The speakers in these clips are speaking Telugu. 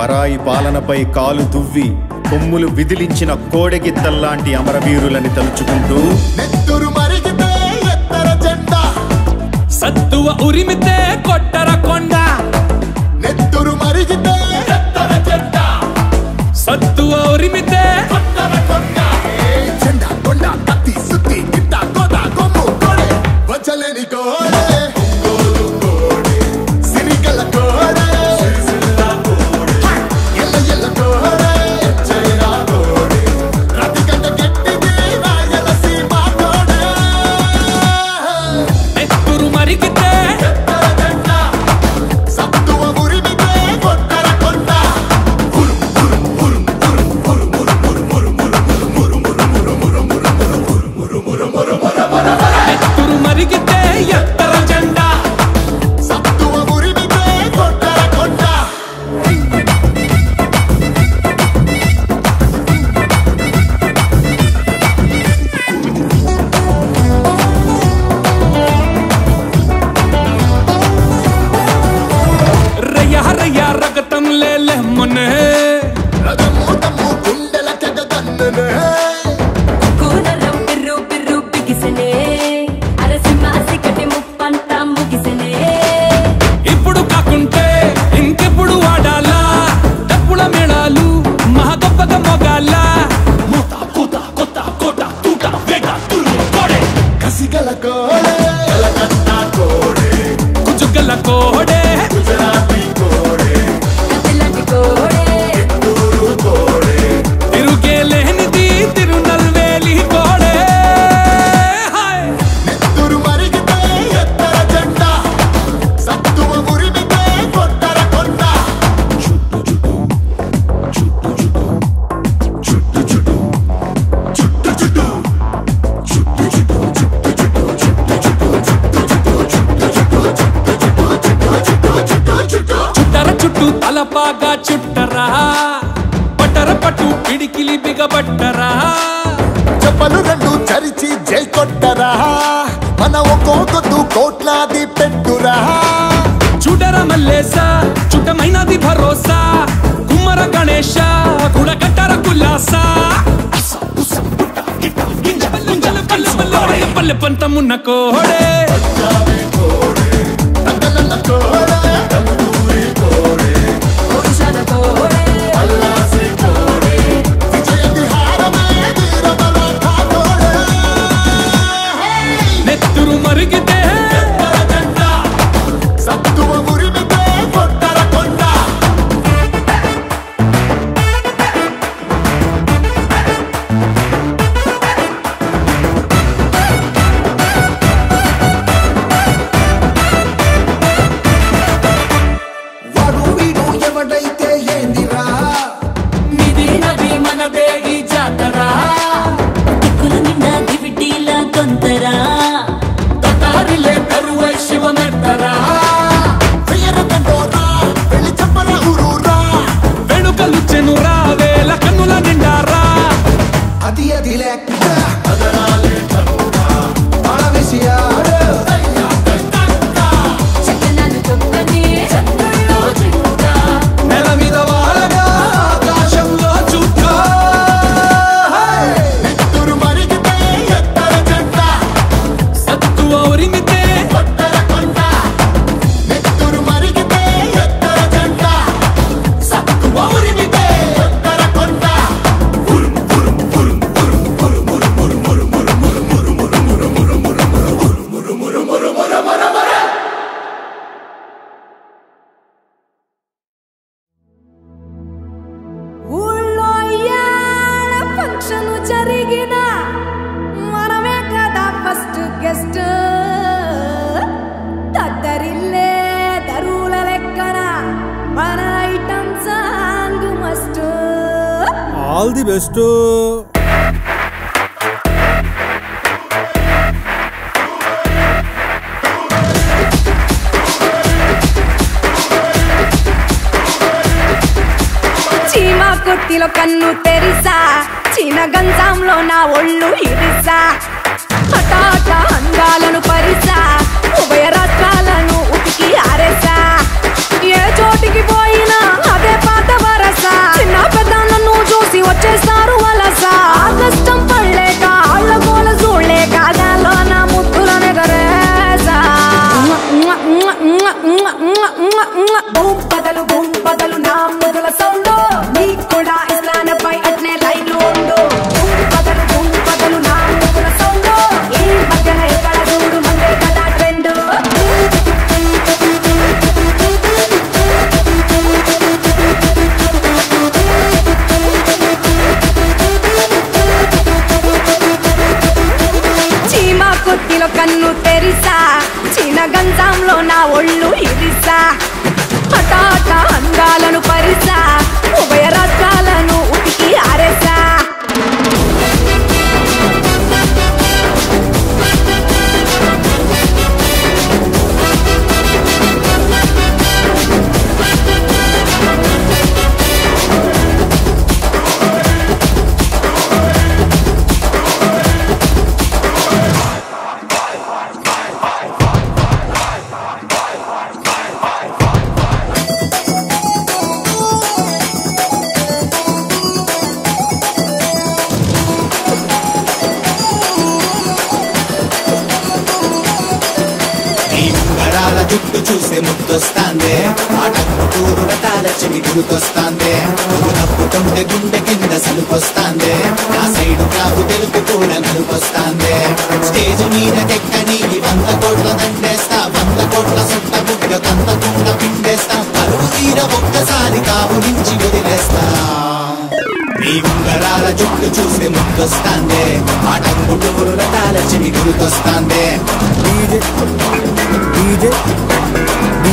పరాయి పాలనపై కాలు తువ్వి కొమ్ములు విదిలించిన కోడెగిత్తల్లాంటి అమరవీరులని తలుచుకుంటూ నెత్తురు మరిగితే ఎత్తర జెండా. సత్తువ ఉరిమితే కొట్టర కొండ. నెత్తురు మరిగితే ఎత్తర జెండా. సత్తువ ఉరిమితే కొట్టర కొండ. జెండా కొండ కత్తి సుత్తి గిట్ట కోత కొమ్ము కోడే. వచ్చలేని కోడ. కుజుగల కోడే కలకత్తా కోడే. పంతమున్న కోడే కోడే.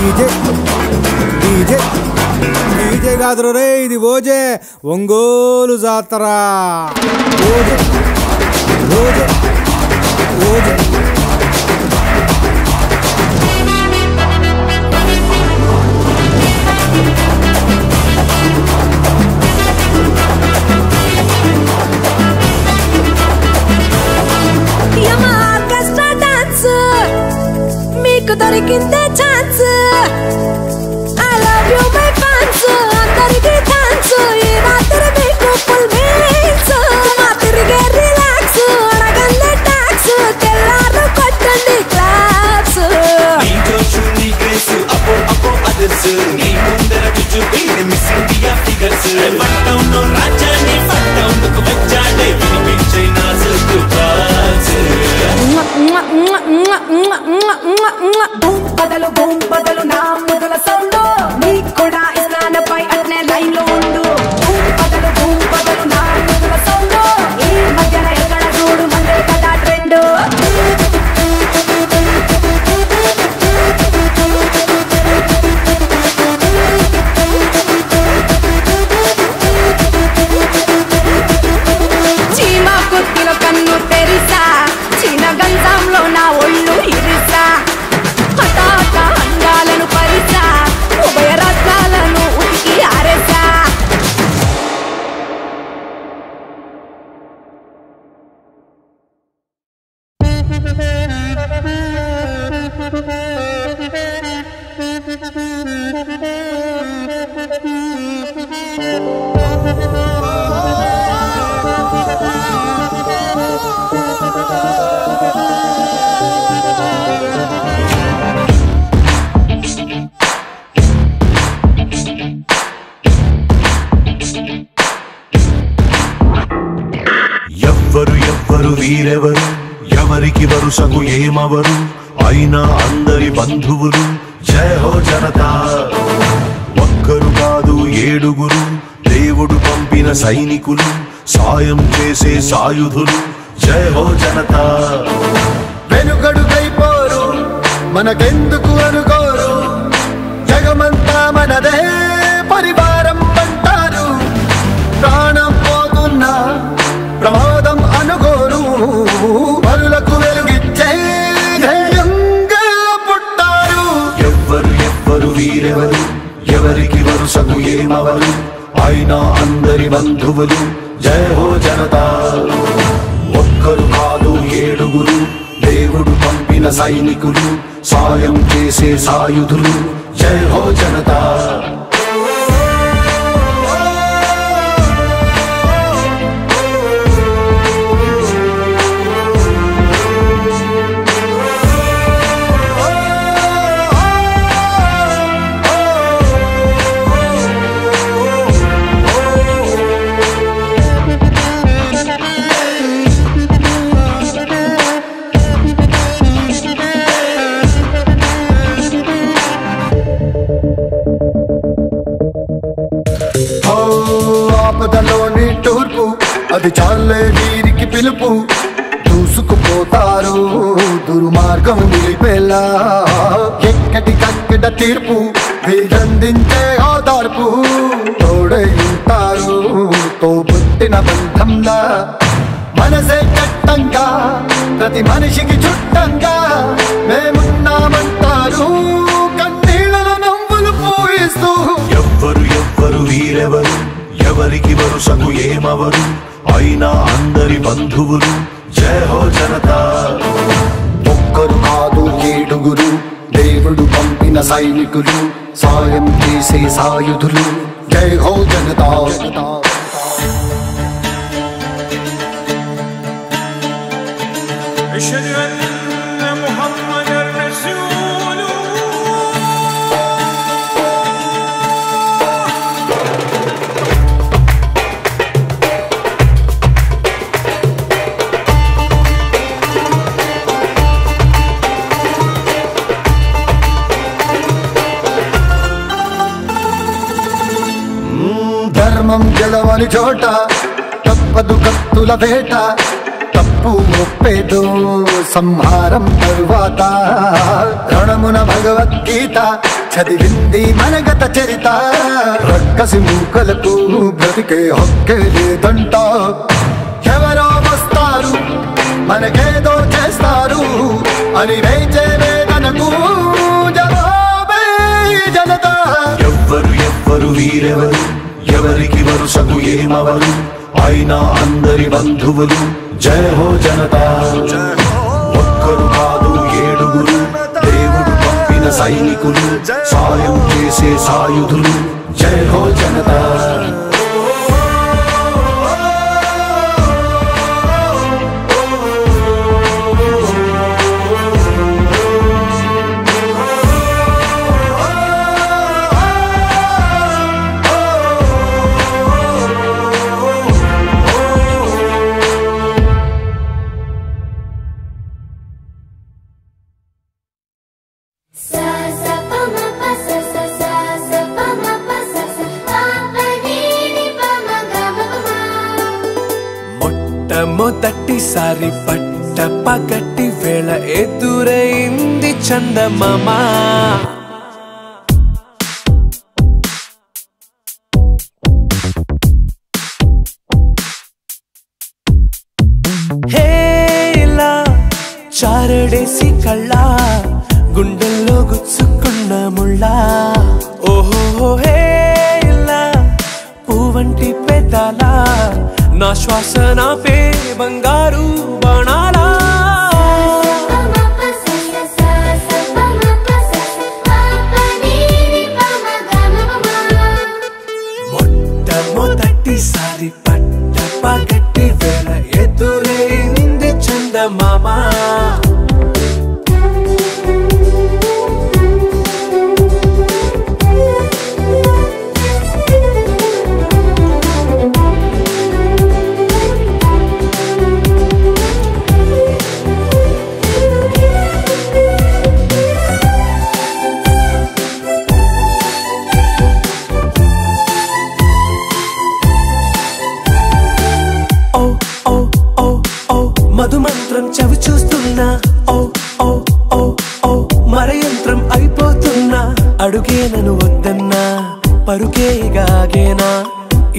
డీజే డీజే డీజే కాదురు రే ఇది ఓజే. ఒంగోలు జాతర. ఓజే ఓజే ఓజే. మీకు దొరికిందే ఛాన్స్ ఫిగర్స్ నీ ముందర కూర్చుపోయిన మిస్ ఇండియా ఫిగర్స్ పట్టౌన్ రాజ్యాన్ని పట్టౌన్కు వచ్చాడే వినిపించే నా సుట్టు బాస్ బూమ్ బదలు నా మొదల సౌండ్ నీ కూడా Thank you. నాయకులు సాయం చేసే సాయుధులు. జయ హో జనతా. వెనుకడుగైపోరు మనకెందుకు అను బంధువులు జయ హో జనతా. ఒక్కరు కాదు ఏడుగురు దేవుడు పంపిన సైనికులు సాయం చేసే సాయుధులు జయ హో జనతా. ఆపదలోని టూర్పు అది చాలే వీరికి పిలుపు. దూసుకుపోతారు దుర్మార్గం నిలిపేలా. ఎక్కటి కక్కడ తీర్పు వీరందించే ఓదార్పు తోడే ఉంటారు తోబుట్టిన బంధంలా. మనసే కట్టంగా ప్రతి మనిషికి చుట్టంగా. మేమున్నామంటారు ఎవరు? ఎవరికి వరుసకు ఏమవరు? అయినా అందరి బంధువులు జయ హో జనతా. ఒక్కరు కాదు ఏడుగురు దేవుడు పంపిన సైనికులు సాయం చేసే సాయుధులు. జై హో జనతా. గెలవని చోట తప్పదు కత్తుల వేట తప్పు ఒప్పేదో సంహారం తరువాత. రణమున భగవద్గీత చదివింది మనగత చరిత. రక్కసి మూకలకు బ్రతికే హక్కే లేదంట. ఎవరో వస్తారు మనకేదో చేస్తారు. అని వేచే వేదనకు జవాబే జనత. ఎవ్వరు ఎవ్వరు వీరెవరు? ఎవరికి వరుసకు ఏమవరు? అయినా అందరి బంధువులు. జయ హో జనతా. ఒక్కరు కాదు ఏడుగురు. దేవుడు పంపిన సైనికులు. సాయం చేసే సాయుధులు. జయ హో జనతా. చందమామ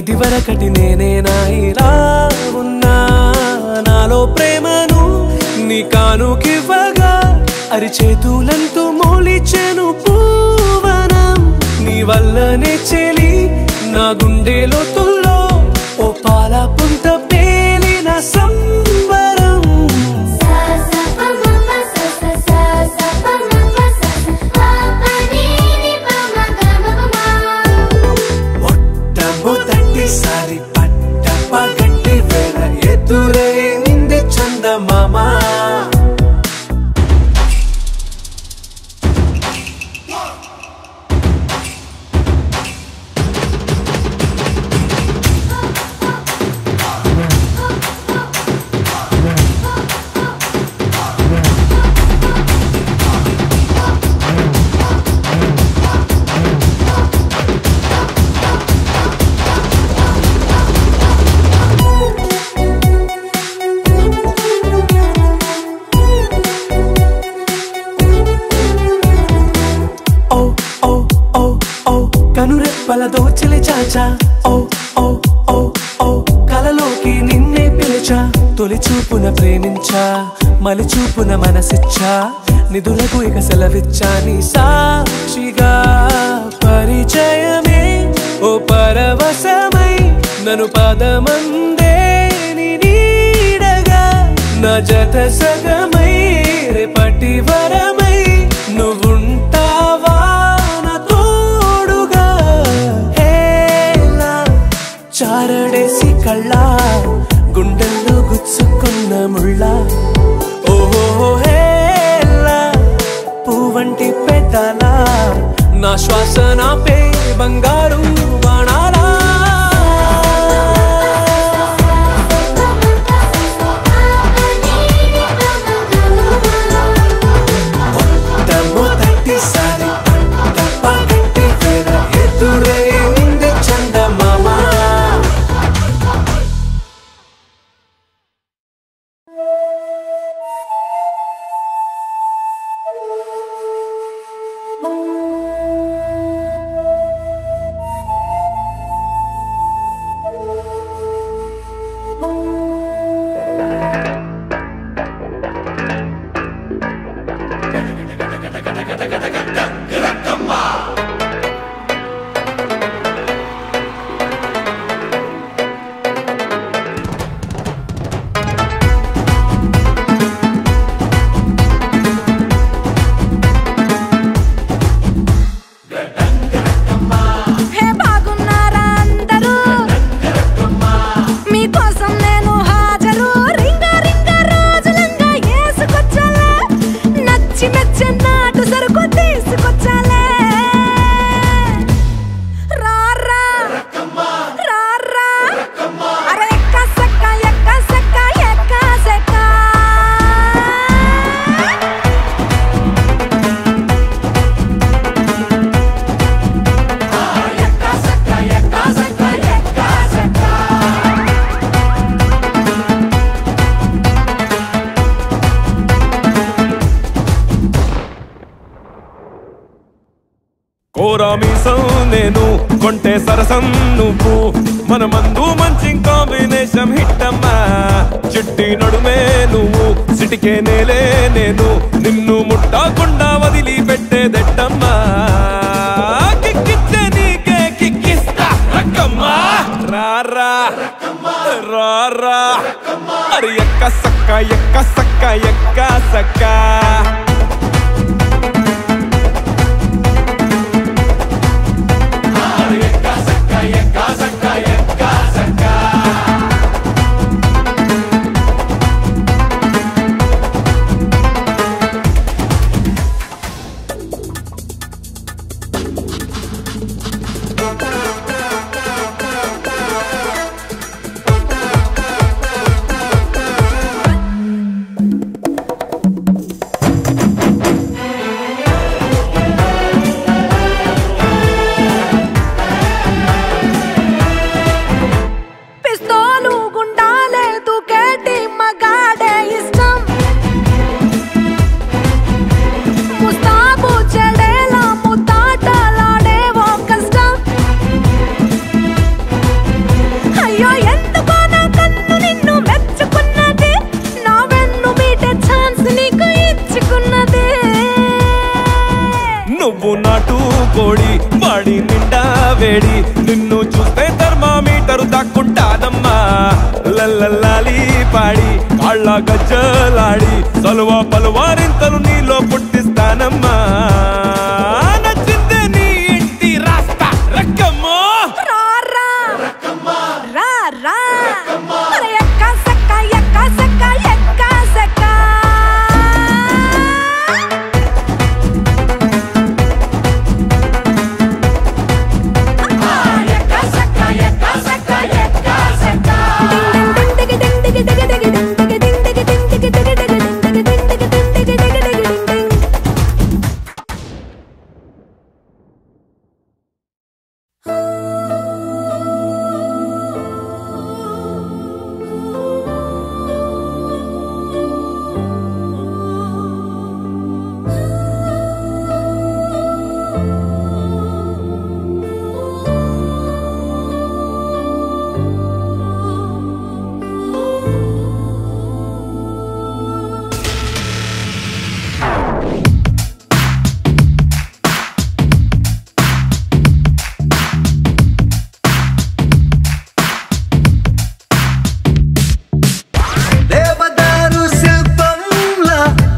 ఇదివరకటి నేనేనా ఇలా ఉన్నా. నాలో ప్రేమను నీ కానుకివ్వగా. అరిచేతులంతో మోలిచెను పూవనం. నీ వల్లనే చెలి నా గుండెలో తొలి తొలి చూపున ప్రేమించా మలి చూపున మనసిచ్చా నిధులకు ఇక సెలవిచ్చా నీ సాక్షిగా. పరిచయమే ఓ పరవశమై నను పదమందే నీడగా. నా జత సగమై రేపటి వరమై నువ్వుంటావా నా తోడుగా? హేలా చారడేసి కళ్ళా अपना श्वासना पे बंगारू। అందుకేనేలే నేను నిన్ను ముట్టకుండా వదిలిపెట్టేదెట్టమ్మా. కిక్కిచ్చే రారా రారా అరే ఎక్క సక్క ఎక్క సక్క ఎక్క.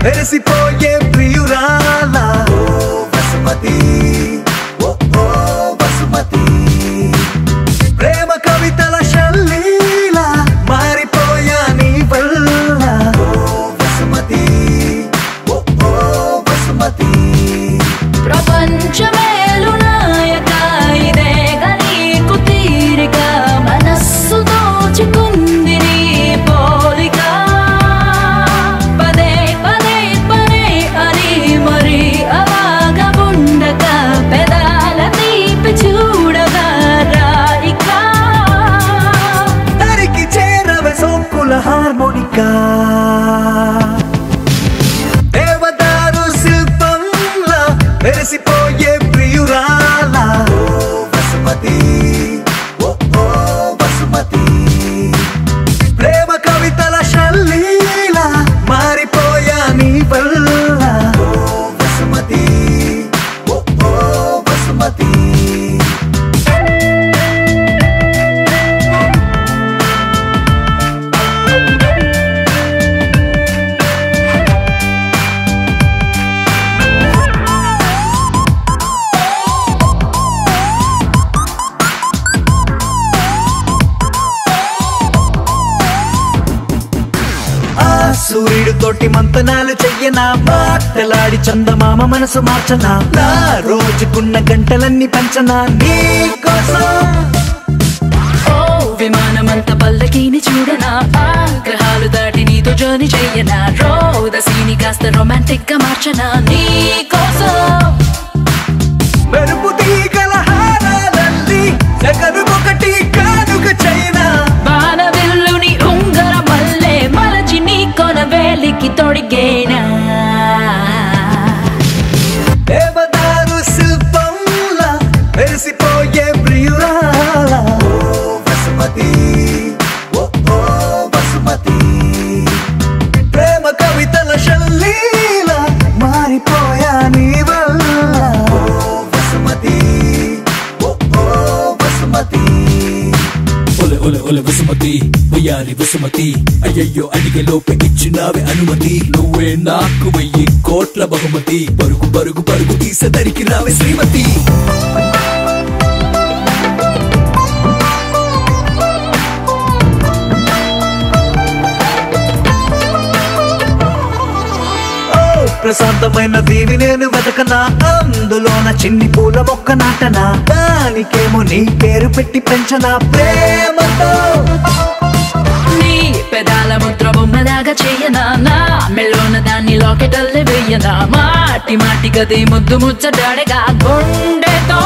వెరసిపోయే ప్రియురాల మాటలాడి చందమామ మనసు మార్చనా? నా రోజుకున్న గంటలన్నీ పంచనా? నీ కోసం. ఓ విమానమంత పల్లకీని చూడనా? ఆ గ్రహాలు దాటి నీతో జర్నీ చెయ్యనా రోదసీని కాస్త రొమాంటిక్గా మార్చనా? నీ కోసం. మెరుపు తీగల హారాలల్లి జగనుకొకటి కానుక చైనా బాణవిల్లుని ఉంగర మల్లె మలచి నీ కొన వేలికి తొడిగేనా? దేవదారు శిల్పంలా వెరిసిపోయే ప్రియురాల ఓ వసుమతి విసుమతి వయ్యారి విసుమతి అయ్యయ్యో అడిగే లోపే ఇచ్చినావే అనుమతి. నువ్వే నాకు వెయ్యి కోట్ల బహుమతి. పరుగు పరుగు పరుగు తీసే దరికి రావే శ్రీమతి. ప్రశాంతమైన దీవి నేను వెతకనా? అందులోన చిన్ని పూల మొక్క నాటనా? దానికేమో నీ పేరు పెట్టి పెంచనా? ప్రేమతో. నీ పెదాల ముద్ర బొమ్మలాగా చేయనా? నా మెళ్ళోన దాన్ని లాకెటల్లే వెయ్యనా మాటి మాటి గది ముద్దు ముచ్చడాడగా గుండెతో.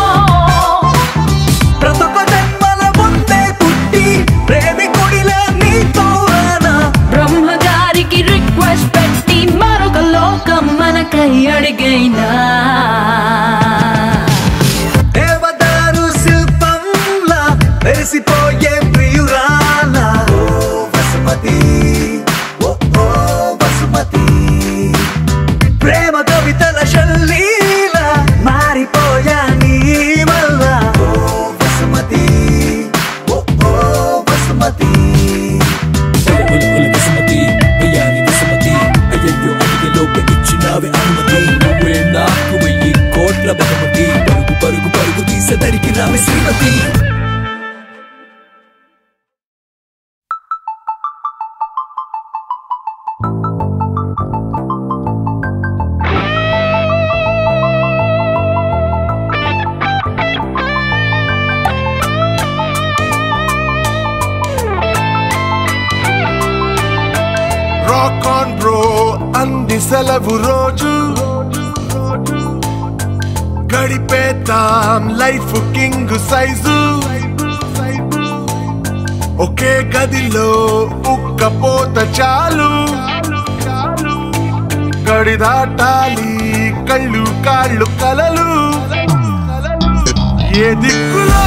బ్రహ్మగారికి రిక్వెస్ట్ పెట్టి మరొక లోకం మన కై అడిగైనా. దేవదారు శిల్పంలా మెరిసిపోయే ప్రియురాలా. ఓ వసుమతి ఓ ఓ వసుమతి. ప్రేమ కవితల శల్లీల రావే శ్రీమతి రాక్ సెలవు రోజు. గడిపేతాం లైఫ్ కింగ్ సైజు. ఒకే గదిలో ఉక్కపోత చాలు. గడి దాటాలి కళ్ళు కాళ్ళు కలలు. ఏ దిక్కులో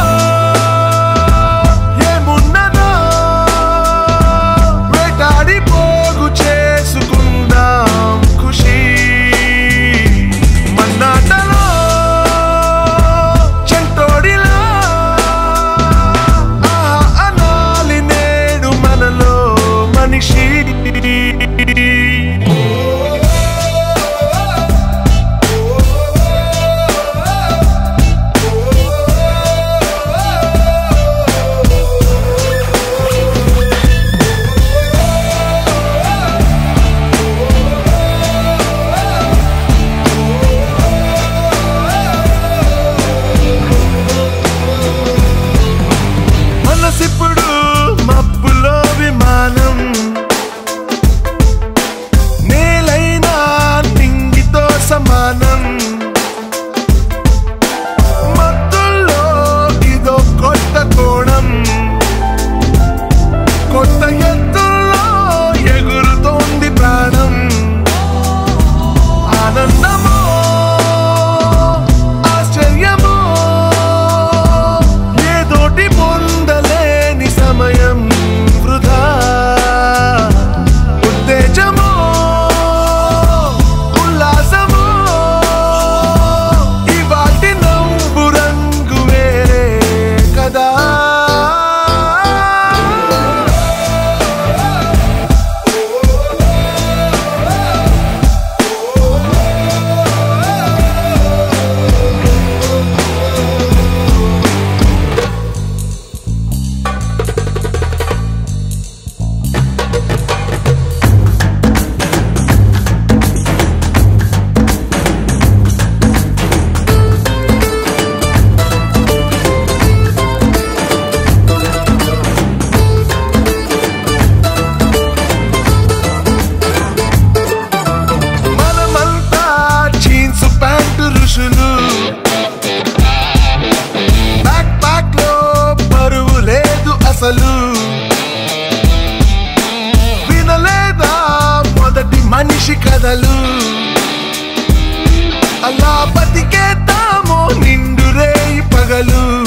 అలా బతికేతామో నిండురే పగలు.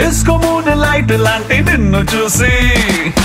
Es como un light lantin no chusy.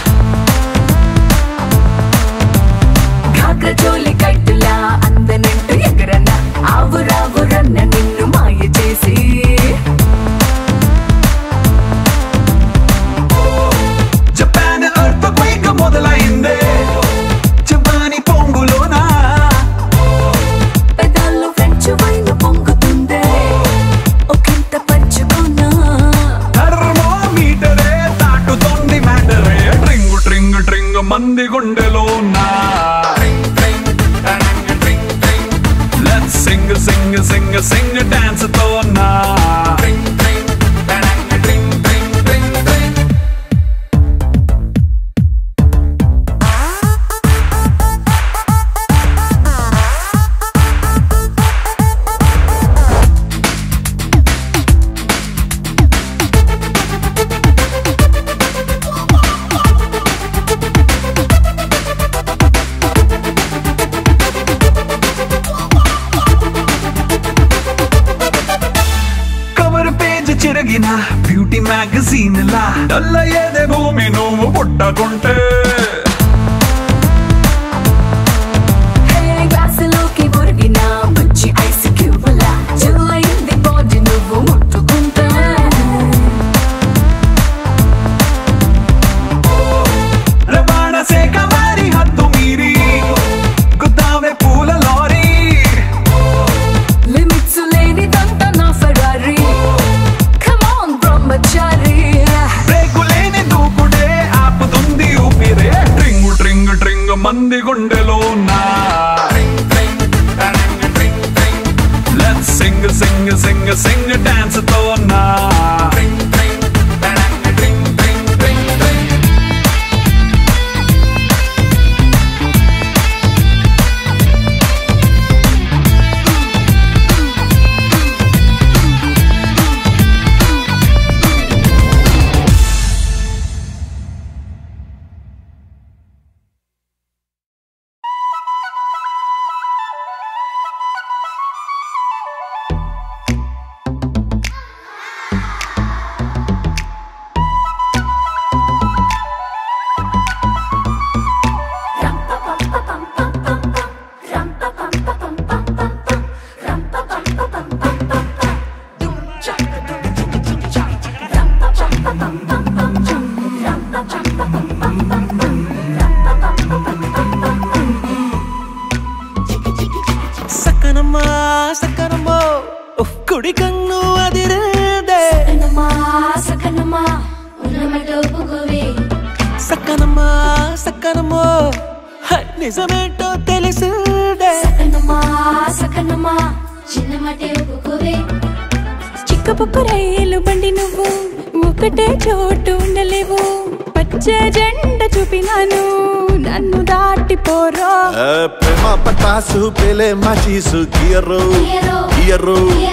మచీసు gear. Gear, gear.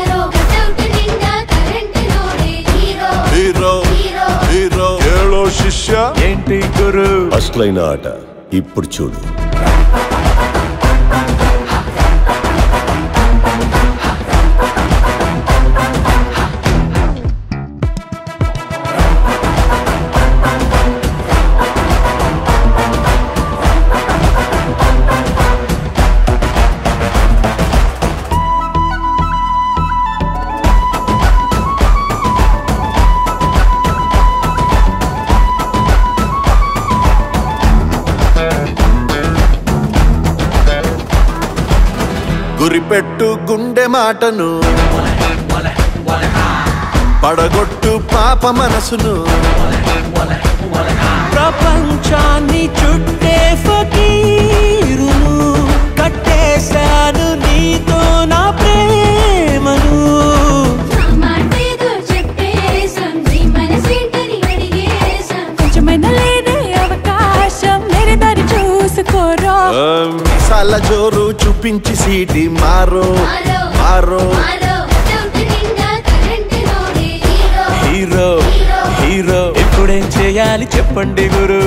Hero. Hero. Hero. శిష్య. ఏంటి గురు? అసలైన ఆట ఇప్పుడు చూడు. గురిపెట్టు గుండె మాటను. పడగొట్టు పాప మనసును. ప్రపంచాన్ని చుట్టే ఫకీరును కట్టేశాను నీతో నా ప్రేమను. కొంచెమైనా లేదే అవకాశం వేరే దారి చూసుకోరో సాల జోరు చూపించి సీటి మారో మారో హీరో హీరో. హీరో. ఇప్పుడేం చేయాలి చెప్పండి గురు.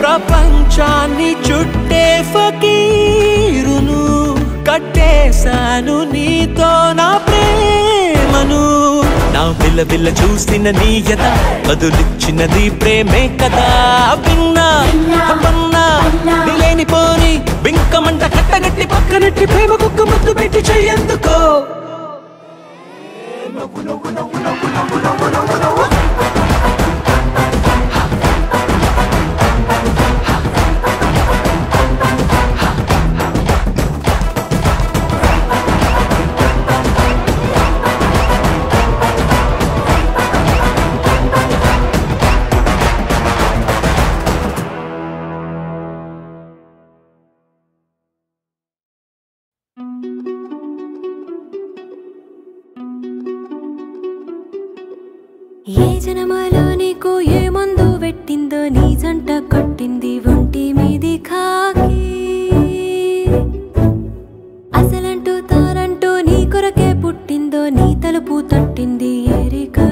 ప్రపంచాన్ని చుట్టే చేశాను నీతో నా ప్రేమను నా పిల్ల పిల్ల చూసిన నీయత బదులిచ్చినది ప్రేమే కదా విన్నా పన్నా నిలేని పోని బింకమంట కట్టగట్టి పక్కనట్టి ప్రేమ కుక్క ముద్దు పెట్టి చెయ్యందుకో ఏ జనమలో నీకు ఏ మందు పెట్టిందో నీ జంట కొట్టింది ఒంటి మీది కాకి. అసలంటూ తానంటూ నీ కొరకే పుట్టిందో నీ తలుపు తట్టింది ఏరిక.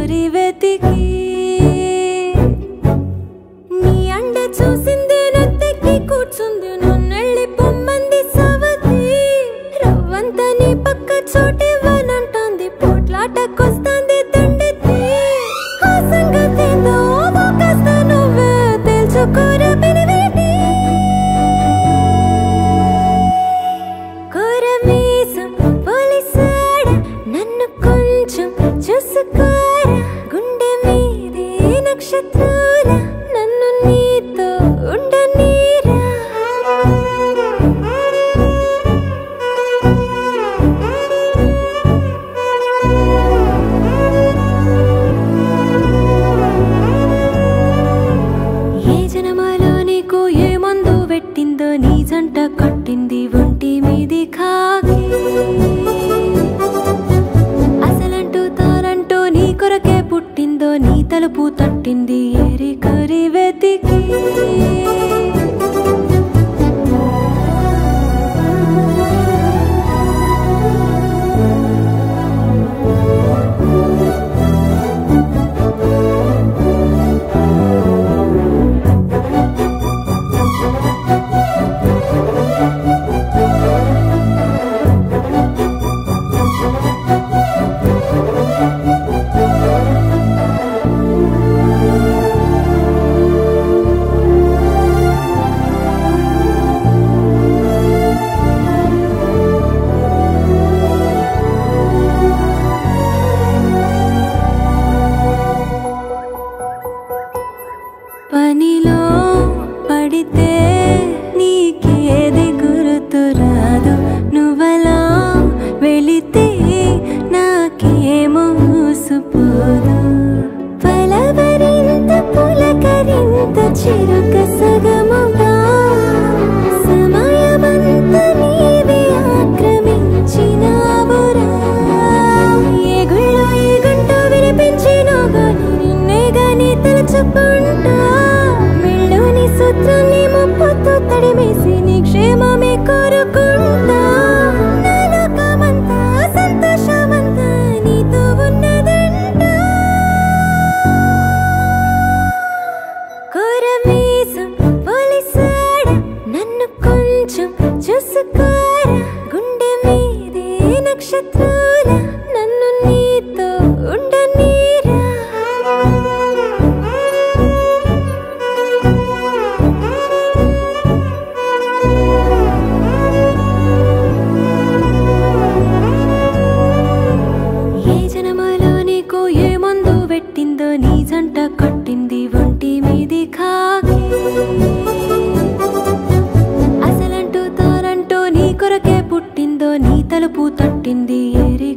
నీ తలుపు తట్టింది ఏరి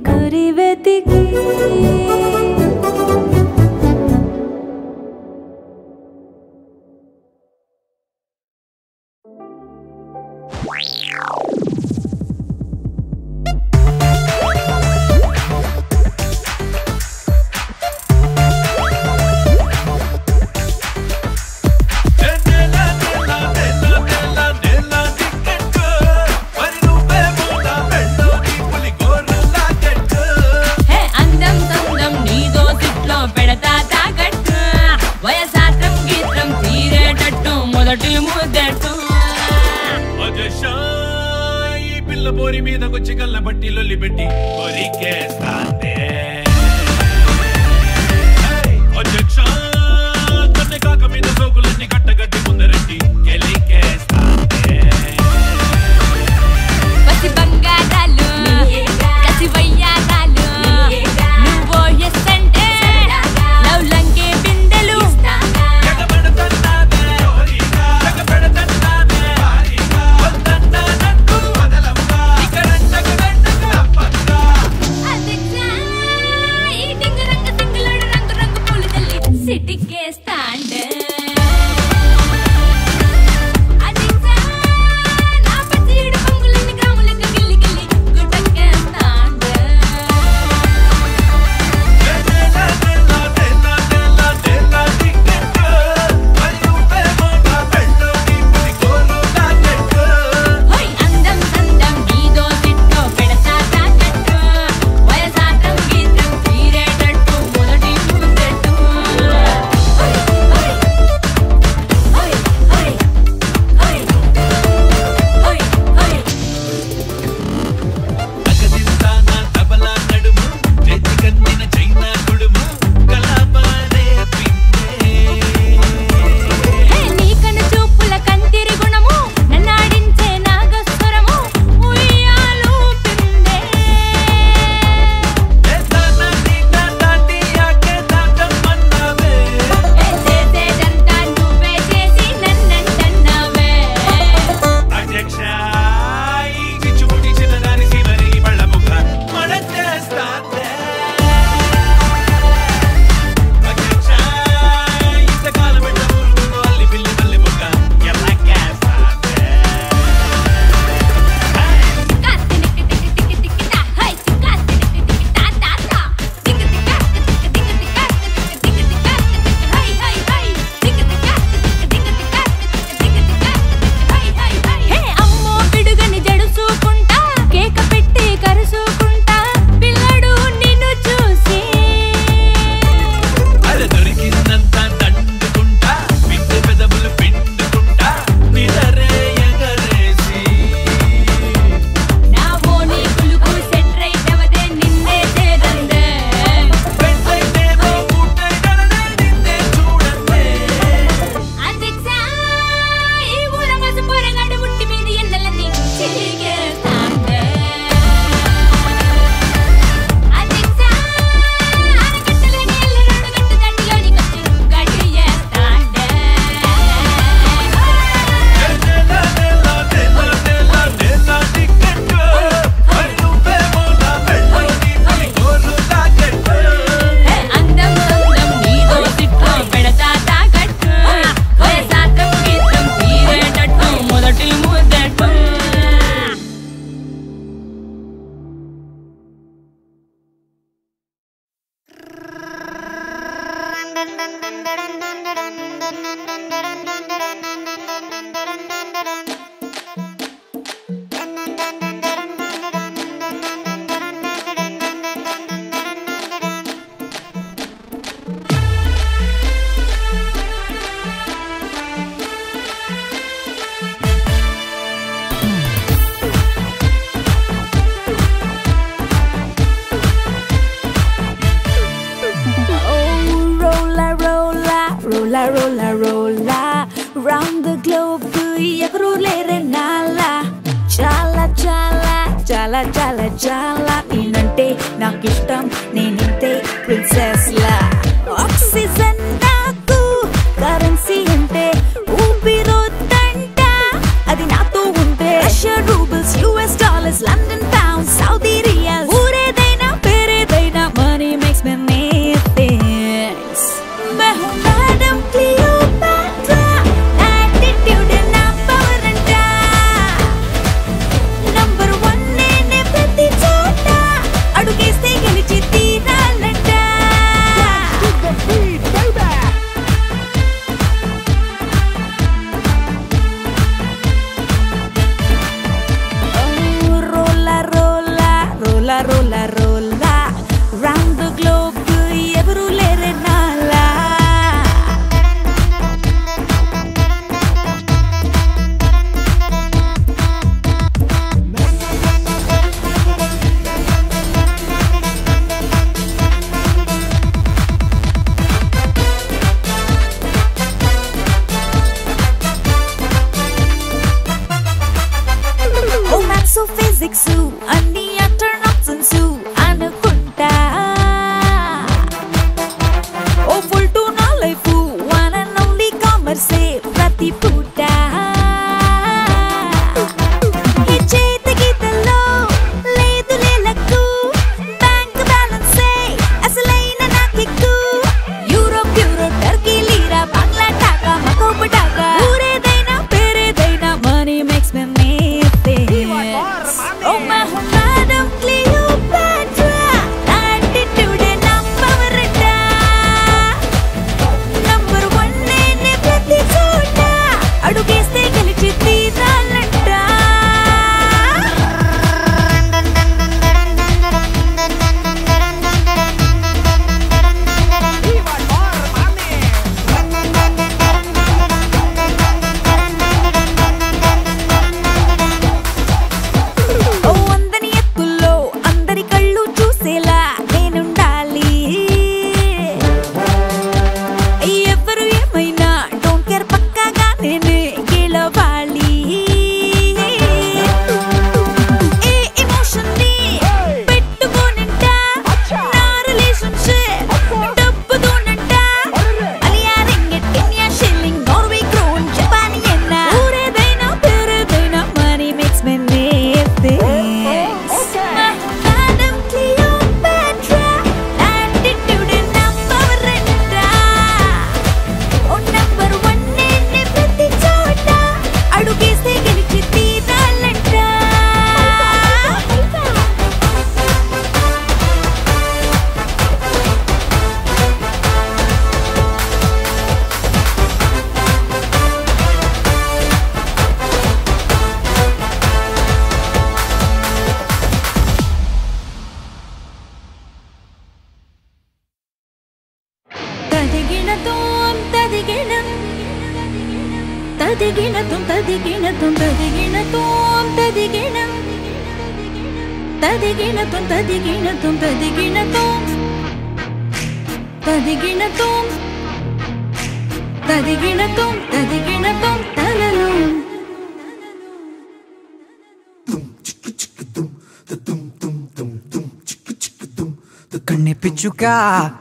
పిచ్చుకా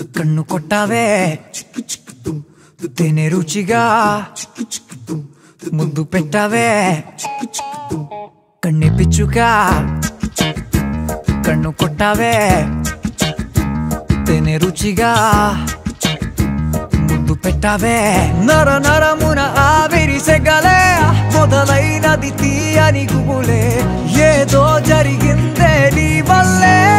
కన్ను కొట్టావే. తేనె రుచిగా. ముందు పెట్టావే. కన్నె పిచ్చుకా. కన్ను కొట్టావే. తేనె రుచిగా. ముందు పెట్టావే. నర నరమున ఆవిరి సెగలే. మొదలైనది తీయని గుబులే. ఏదో జరిగిందే నీ వల్లే.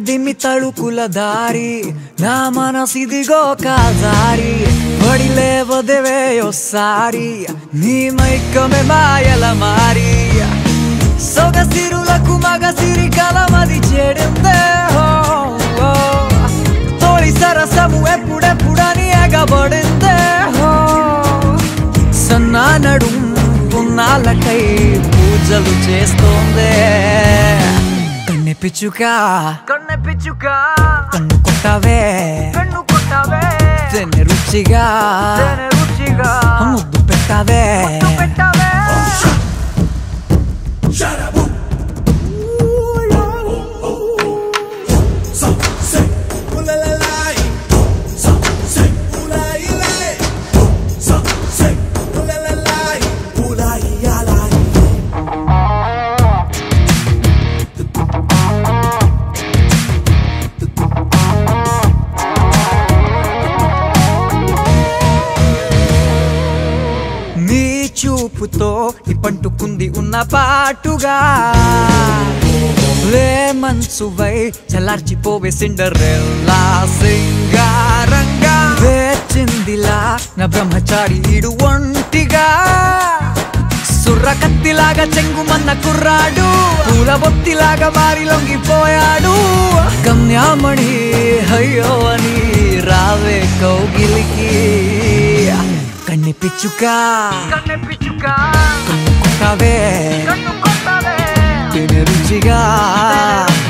నీ తక్కదిమి తళుకుల దారి నా మనసిదిగో కాదారి పడి లేవదేవే ఒసారి నీ మైకమే మాయల మారి. సొగసిరులకు మగసిరి కలమది చేడిందే హో, తొలి సరసము ఎప్పుడెప్పుడని ఎగబడిందే సన్నా నడుం పున్నాలకై పూజలు చేస్తోందే. కన్నె పిచ్చుక కన్ను కొట్టావే కన్ను కొట్టావే తెన్నె రుచిగా రుచిగా ముద్దు పెట్టావే పెట్టావే. పంటుకుంది ఉన్న పాటుగా లే మనసువై చల్లార్చిపోవే సిండరెల్లా సింగారంగా. వేచిందిలా నా బ్రహ్మచారి ఇడు ఒంటిగా. సుర్ర కత్తిలాగా చెంగుమన్న కుర్రాడు పూల బొత్తిలాగా మారి లొంగిపోయాడు. కన్యామణి అయ్యో అని రావే కౌగిలికి. కన్నె పిచ్చుకా. కన్నె పిచ్చుకా. కన్ను కొట్టావే కన్ను కొట్టావే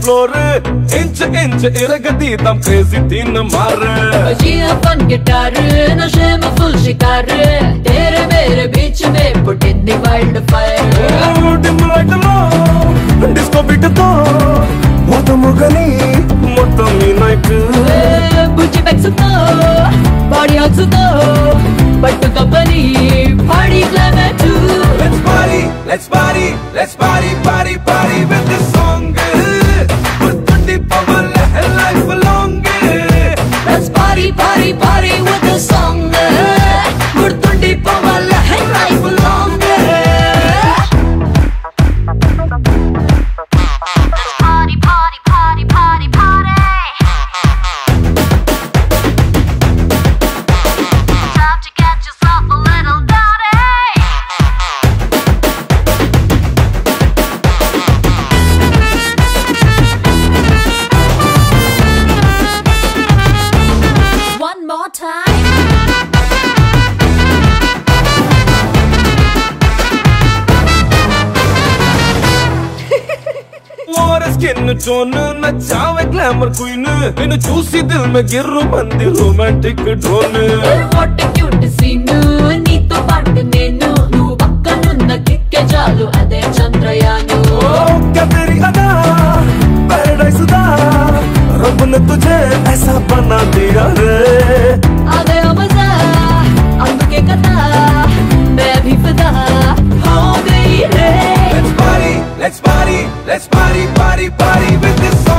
the dance floor inch inch इरगदी दम crazy तीन मार जिया फन गिटार नशे में फुल शिकार तेरे मेरे बीच में पुटिंदी वाइल्ड फायर డిమ్ లైట్ లో డిస్కో బిట్ తో మొత్తం గని మొత్తం ఈ నైట్ బుజ్జి బెక్సుతో బాడీ హగ్సుతో పట్టు కప్పని పాడి climax Let's party, let's party, let's party, party, party queen నిన్ను చూసి దిల్ మే గిర్రు మంది romantic drone what cute scene నీతో పాటు నేను నువ్వు పక్కనున్న కిక్కే చాలు అదే చంద్రయాను क्या तेरी अदा पैराडाइज दा रब ने तुझे ऐसा बना दिया रे అదే మజా అందుకే కదా मैं भी फिदा हो गई रे Let's party, let's party, let's party, party, party.